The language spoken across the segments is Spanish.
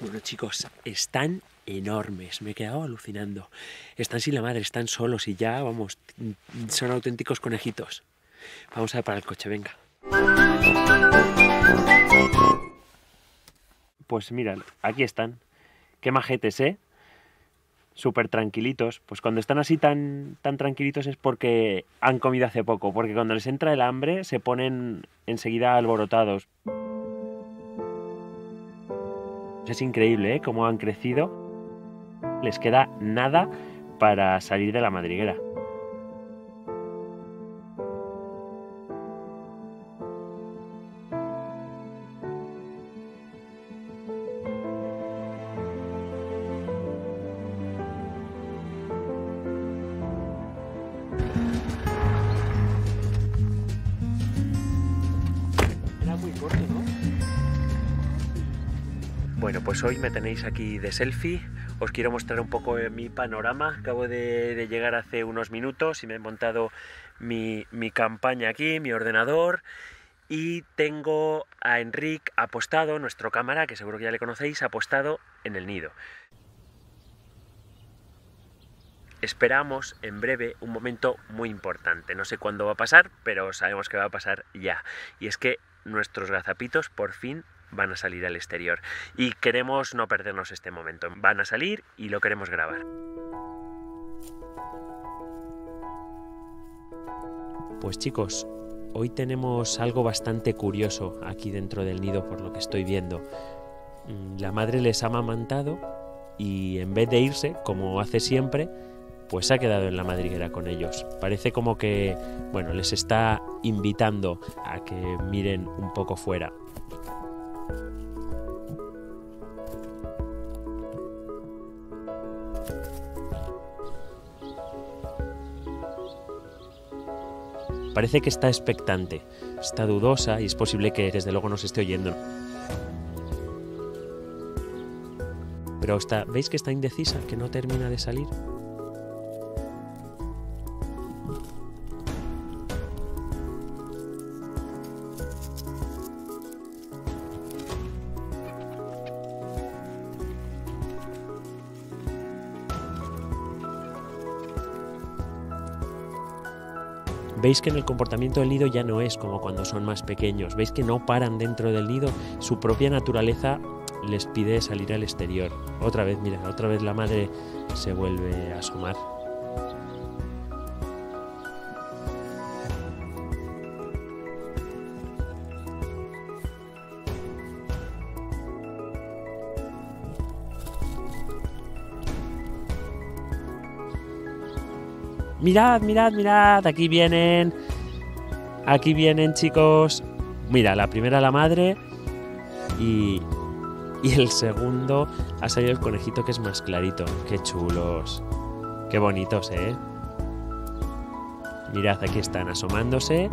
Bueno chicos, están enormes, me he quedado alucinando. Están sin la madre, están solos y ya, vamos, son auténticos conejitos. Vamos a para el coche, venga. Pues mirad, aquí están. Qué majetes, ¿eh? Súper tranquilitos. Pues cuando están así tan, tan tranquilitos es porque han comido hace poco, porque cuando les entra el hambre se ponen enseguida alborotados. Es increíble, ¿eh? Cómo han crecido. Les queda nada para salir de la madriguera. Bueno, pues hoy me tenéis aquí de selfie. Os quiero mostrar un poco eh, mi panorama. Acabo de, llegar hace unos minutos y me he montado mi, mi campaña aquí, mi ordenador. Y tengo a Enric apostado, nuestro cámara, que seguro que ya le conocéis, apostado en el nido. Esperamos en breve un momento muy importante. No sé cuándo va a pasar, pero sabemos que va a pasar ya. Y es que nuestros gazapitos por fin van a salir al exterior. Y queremos no perdernos este momento. Van a salir y lo queremos grabar. Pues chicos, hoy tenemos algo bastante curioso aquí dentro del nido por lo que estoy viendo. Mm, La madre les ha amamantado y en vez de irse, como hace siempre, pues ha quedado en la madriguera con ellos. Parece como que, bueno, les está invitando a que miren un poco fuera. Parece que está expectante, está dudosa y es posible que desde luego nos esté oyendo. Pero está, ¿veis que está indecisa, que no termina de salir? Veis que en el comportamiento del nido ya no es como cuando son más pequeños. Veis que no paran dentro del nido. Su propia naturaleza les pide salir al exterior. Otra vez, mira, otra vez la madre se vuelve a asomar. Mirad, mirad, mirad, aquí vienen. Aquí vienen, chicos. Mira, la primera la madre y, y el segundo ha salido el conejito que es más clarito. Qué chulos. Qué bonitos, ¿eh? Mirad, aquí están asomándose.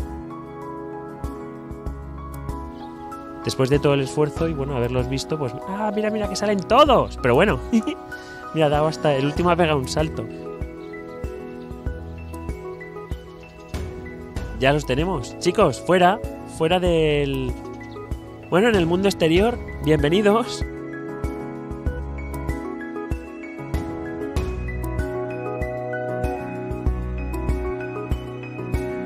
Después de todo el esfuerzo y bueno, haberlos visto, pues. ¡Ah, mira, mira que salen todos! Pero bueno, mira, dado hasta. El último ha pegado un salto. Ya los tenemos. Chicos, fuera, fuera del... Bueno, en el mundo exterior, bienvenidos.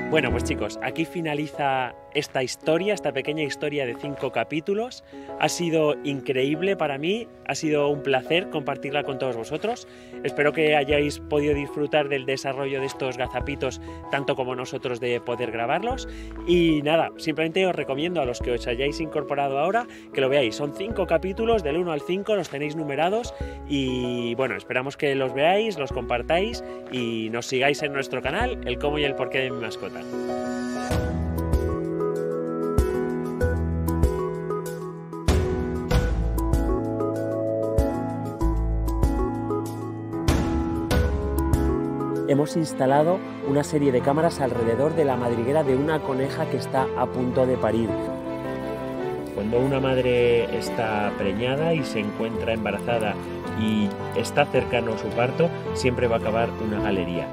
Bueno, pues chicos, aquí finaliza esta historia, esta pequeña historia de cinco capítulos. Ha sido increíble para mí, ha sido un placer compartirla con todos vosotros. Espero que hayáis podido disfrutar del desarrollo de estos gazapitos tanto como nosotros de poder grabarlos. Y nada, simplemente os recomiendo a los que os hayáis incorporado ahora que lo veáis. Son cinco capítulos, del 1 al 5 los tenéis numerados y bueno, esperamos que los veáis, los compartáis y nos sigáis en nuestro canal, el cómo y el porqué de mi mascota. Hemos instalado una serie de cámaras alrededor de la madriguera de una coneja que está a punto de parir. Cuando una madre está preñada y se encuentra embarazada y está cercano a su parto, siempre va a acabar una galería.